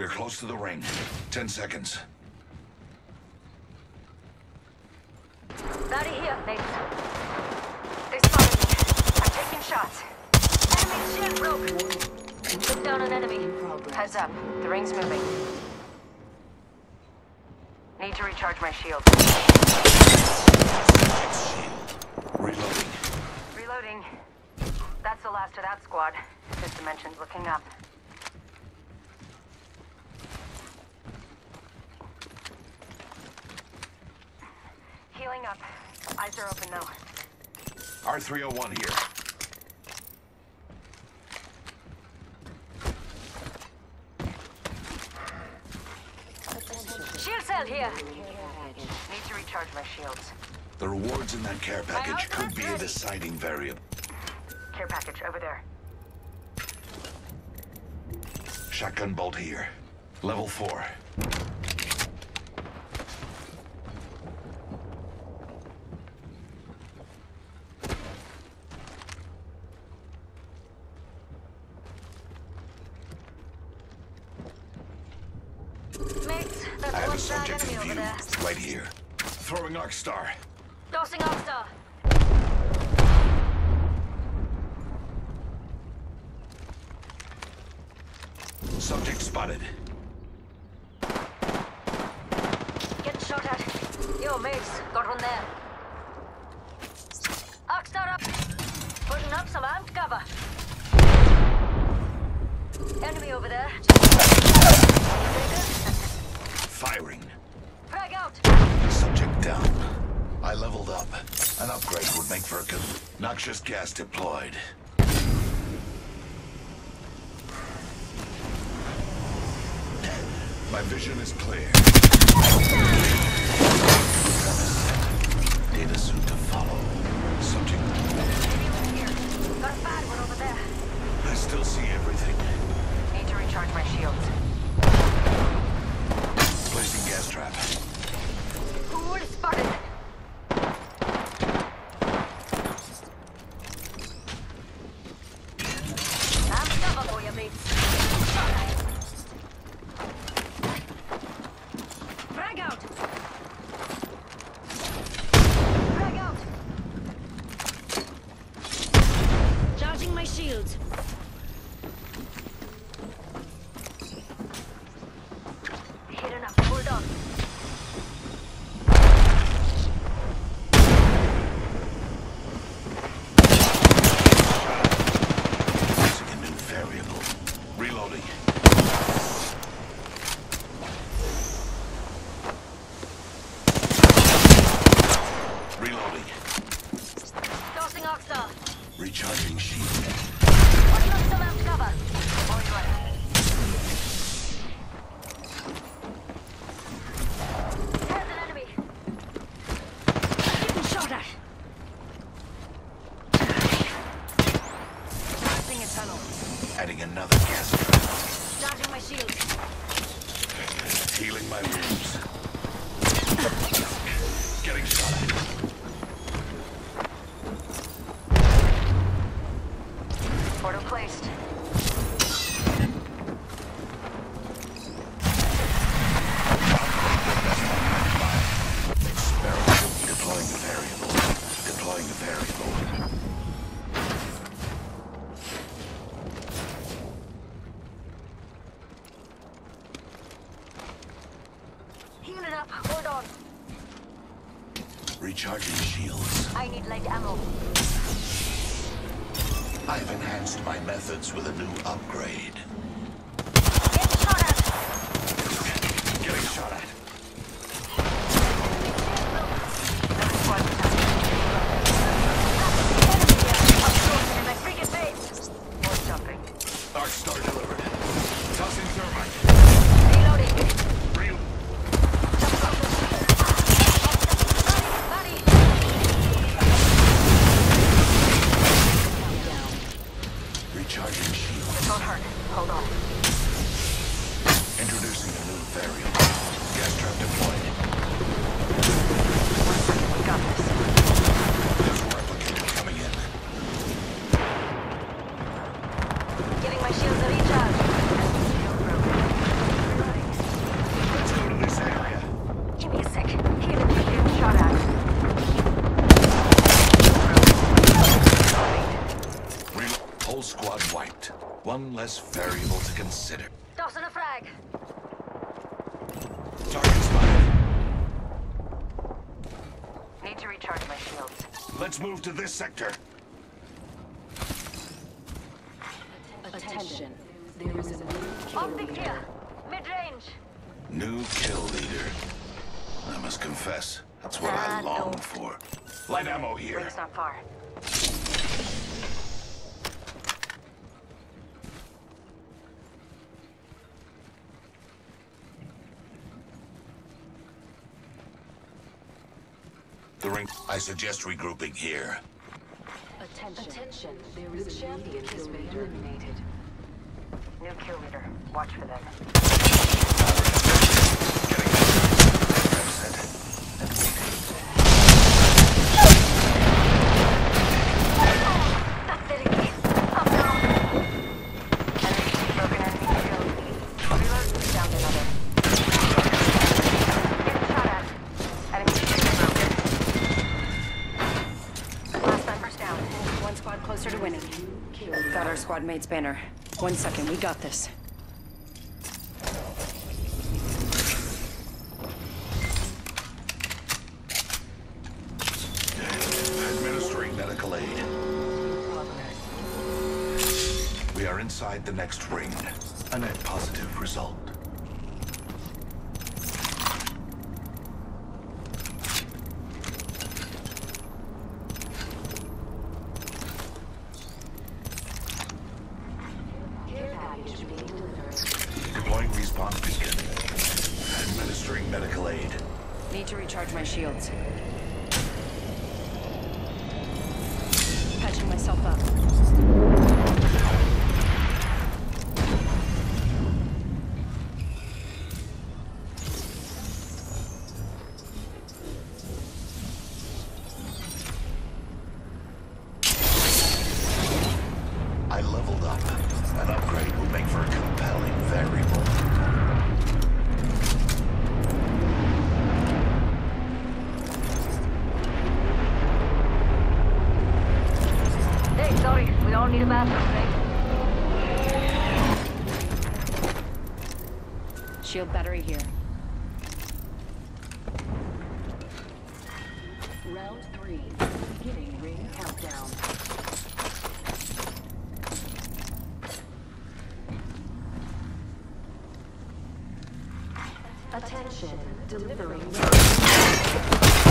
We're close to the ring. Ten seconds. Batty here, Nate. They spotted me. I'm taking shots. Enemy shield broke. Took down an enemy. Heads up. The ring's moving. Need to recharge my shield. Shield. Reloading. Reloading. That's the last of that squad. This dimension's looking up. Healing up. Eyes are open though. R301 here. Shield cell here. Need to recharge my shields. The rewards in that care package could be a deciding variable. Care package over there. Shotgun bolt here. Level 4. Mates, there's I have one a bad subject enemy in over view. there. Right here. Throwing Arc Star. Dosing Arc Star. Subject spotted. Getting shot at. Yo, mates, got one there. Arc Star up. Putting up some amped cover. Enemy over there. Firing. Frag out. Subject down. I leveled up. An upgrade would make for a good... Noxious gas deployed. My vision is clear. Data soon to follow. Subject... Anyone here? Got a bad one over there. I still see everything. Need to recharge my shields. Placing gas trap. Pool spotted. I'm cover for you, mates. Frag out. Frag out. Charging my shields. Hit enough. Hold on. Using a new variable. Reloading. Reloading. Tossing Arc Star. Recharging shield. Putting up some amped cover. Going right. There's an enemy. Getting shot at. Passing a tunnel. Adding another gas trap. Charging my shield. Healing my wounds. Getting shot at. Portal placed. Recharging shields. I need light ammo. I've enhanced my methods with a new upgrade. One less variable to consider. Tossing a frag. Target spotted. Need to recharge my shields. Let's move to this sector. Attention. There is a new kill Optic leader. here. Mid-range. New kill leader. I must confess, that's what I Ah, long no. for. Light ammo here. Ring's not far. The ring. I suggest regrouping here. Attention. Attention. There is a champion has been eliminated. New kill leader. Watch for them. One squad closer to winning. Got our squad mate's banner. One second, we got this. Administering medical aid. We are inside the next ring. A net positive result. Care package being delivered. Deploying respawn beacon. Administering medical aid. Need to recharge my shields. Here. Round three. Beginning ring countdown. Attention. Delivering.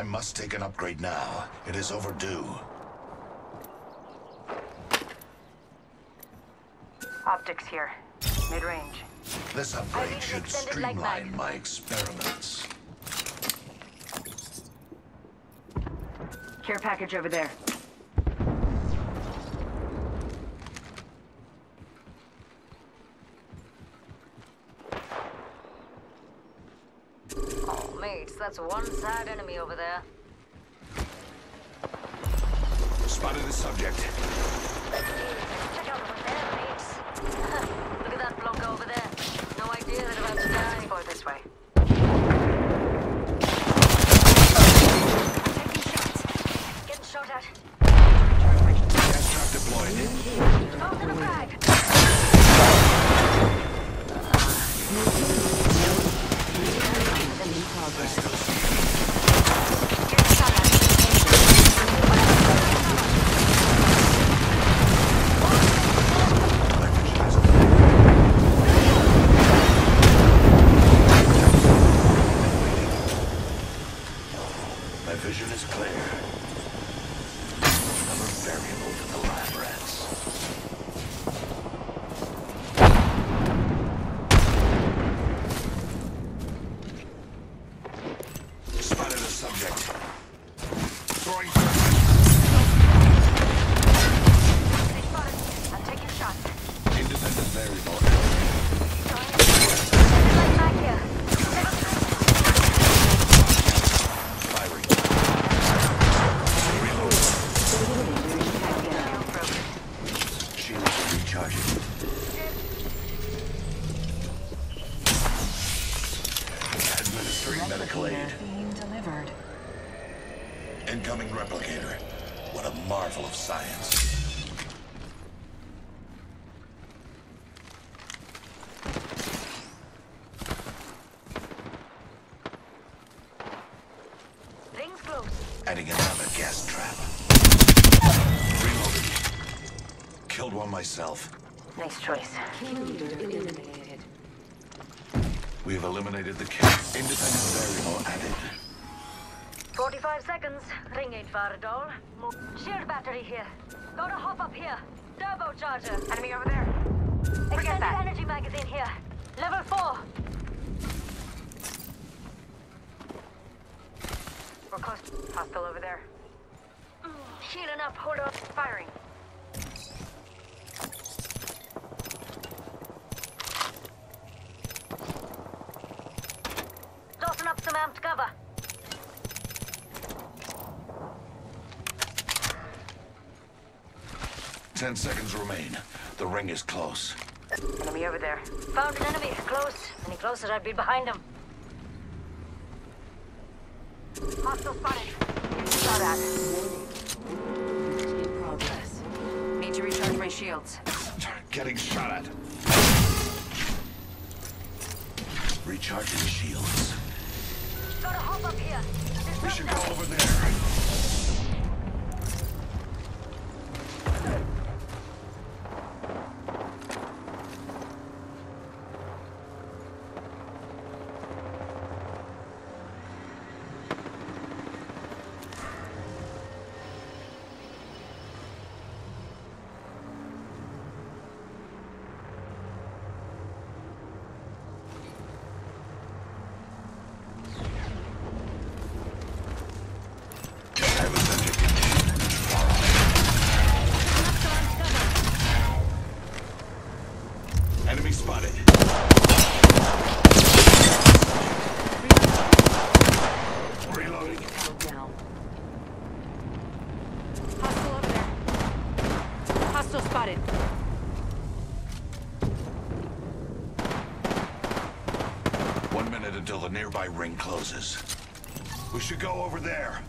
I must take an upgrade now. It is overdue. Optics here. Mid-range. This upgrade should streamline my experiments. Care package over there. That's one sad enemy over there. Spotted the subject. Check out over there. Look at that over there. No idea about to die. Explore this way. Taking shots. Getting shot at. Gas deployed. Tossing a frag. medical aid. Being delivered. Incoming replicator. What a marvel of science. Things close. Adding another gas trap. Reloading. Killed one myself. Nice choice. Kill leader eliminated. We have eliminated the kill. Independent variable added. 45 seconds. Ring ain't far at all. Move. Shield battery here. Go to hop up here. Turbocharger. Enemy over there. Extended energy magazine here. Level 4. We're close. Hostile over there. Mm, Healing up. Hold up. Firing. Tossing up some amped cover. Ten seconds remain. The ring is close. Enemy over there. Found an enemy. Close. Any closer, I'd be behind him. Hostile spotted. Shot at. In progress. Need to recharge my shields. Getting shot at. Recharging shields. Gotta hop up here. We should go over there. I was under condition. Enemy spotted. Reloading. Countdown. Hostile over there. Hostile spotted. One minute until the nearby ring closes. We should go over there.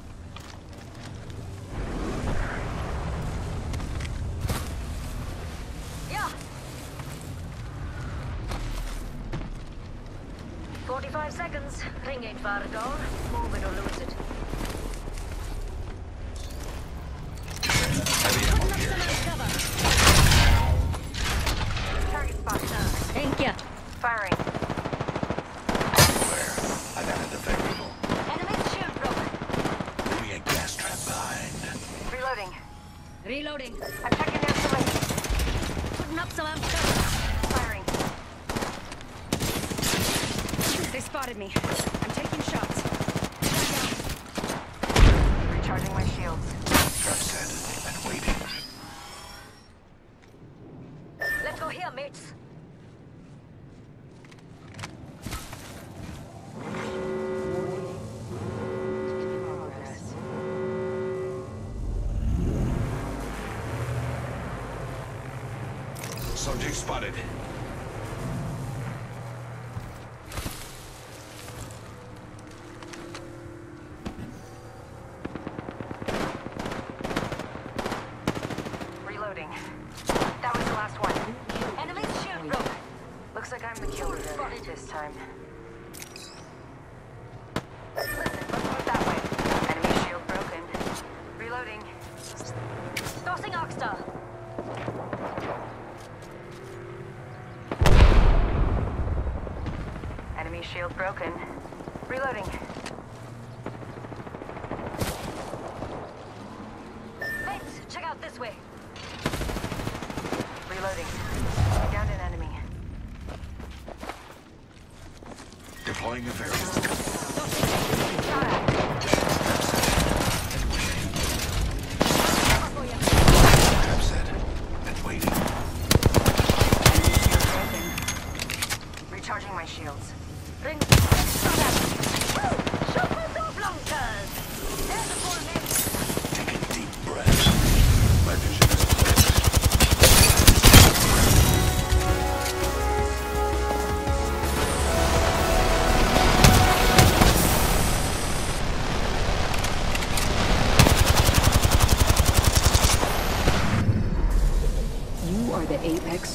Yeah. 45 seconds. Ring ain't far at all. Move it or lose it. Heavy. Target spotted. Thank you. Firing. Where? I've added a variable. Enemy's shield broke. Leaving a gas trap behind. Reloading. Reloading. I'm checking down some Putting up some amp cover. Firing. They spotted me. I'm taking shots. Recharging my shields. Trap set and waiting. Let's go here, mates. In progress. Subject spotted. Reloading. That was the last one. Shield broke. Looks like I'm the killer this time. Listen, let's move that way. Enemy shield broken. Reloading. Tossing Arc Star. Enemy shield broken. Reloading. Mates, check out this way. Reloading. Downed an enemy. Deploying a variable.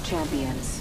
Champions.